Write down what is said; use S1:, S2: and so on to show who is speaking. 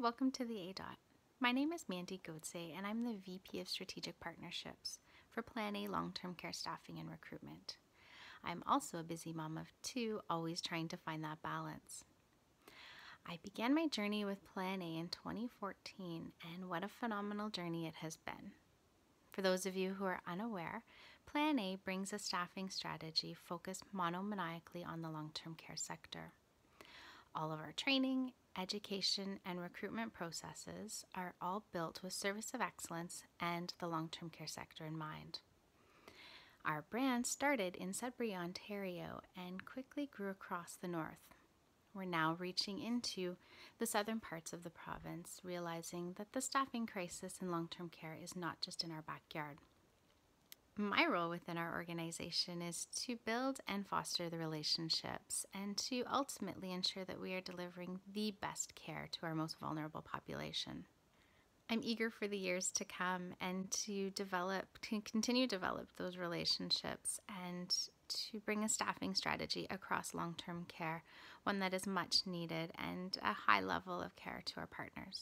S1: welcome to the A Dot. My name is Mandy Gauthier and I'm the VP of Strategic Partnerships for Plan A Long Term Care Staffing and Recruitment. I'm also a busy mom of two, always trying to find that balance. I began my journey with Plan A in 2014, and what a phenomenal journey it has been. For those of you who are unaware, Plan A brings a staffing strategy focused monomaniacally on the long term care sector. All of our training, education, and recruitment processes are all built with service of excellence and the long term care sector in mind. Our brand started in Sudbury, Ontario, and quickly grew across the north. We're now reaching into the southern parts of the province, realizing that the staffing crisis in long term care is not just in our backyard. My role within our organization is to build and foster the relationships and to ultimately ensure that we are delivering the best care to our most vulnerable population. I'm eager for the years to come and to develop, to continue to develop those relationships and to bring a staffing strategy across long term care, one that is much needed and a high level of care to our partners.